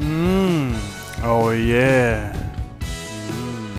Mmm. Oh yeah.